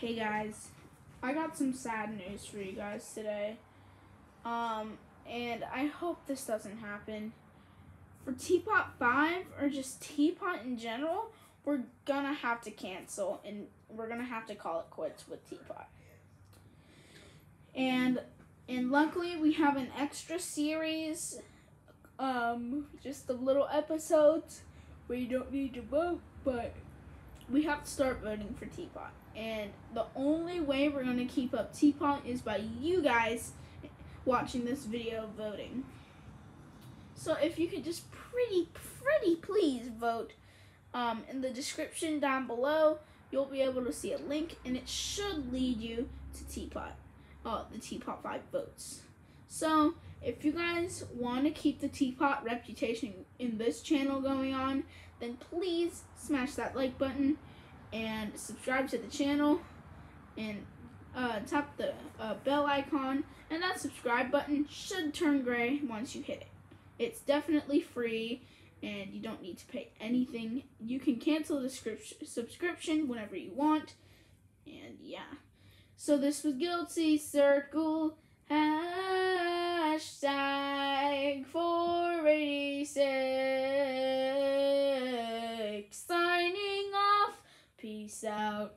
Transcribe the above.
Hey guys, I got some sad news for you guys today. Um, and I hope this doesn't happen. For Tpot 5 or just Tpot in general, we're gonna have to cancel and we're gonna have to call it quits with Tpot. And and luckily we have an extra series um just the little episodes where you don't need to vote, but we have to start voting for Tpot. And the only way we're going to keep up Tpot is by you guys watching this video voting. So if you could just pretty, pretty please vote um, in the description down below, you'll be able to see a link and it should lead you to Tpot, uh, the Tpot 5 votes. So if you guys want to keep the Tpot reputation in this channel going on, then please smash that like button and subscribe to the channel and uh, tap the uh, bell icon and that subscribe button should turn gray once you hit it. It's definitely free and you don't need to pay anything. You can cancel the subscription whenever you want and yeah. So this was Guilty Circle Peace out.